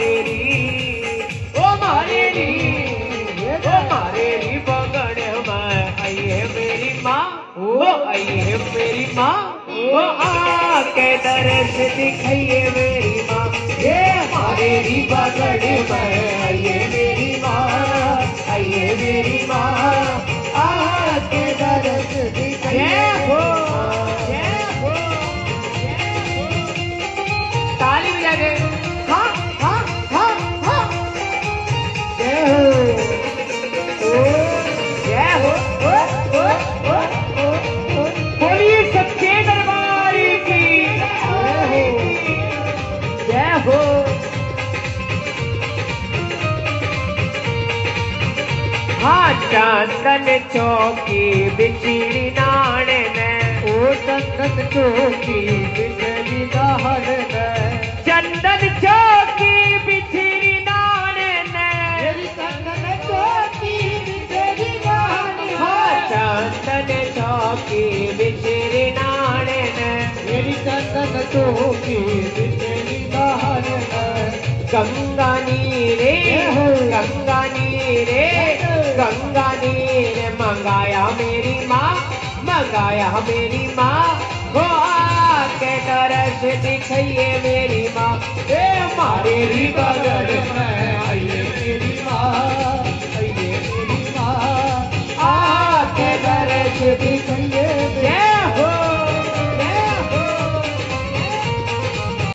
मारे री ओ मारे आई है मेरी माँ, ओ आई है मेरी माँ, ओ आके दर्श दिखाई हाँ चंदन चौकी बिछड़ी नाण ने। ओ चंदन चौकी बिजली दहन चंदन चौकी बिछड़ी नाण चंदन चौकी हाँ चंदन चौकी बिछड़ी नाण ने। मेरी चंदन चौकी बिजली दहन गंगा नीरे गंगा गंगा नीर मंगाया मेरी माँ मंगाया मेरी माँ। वो के तरस दिखाइए मेरी में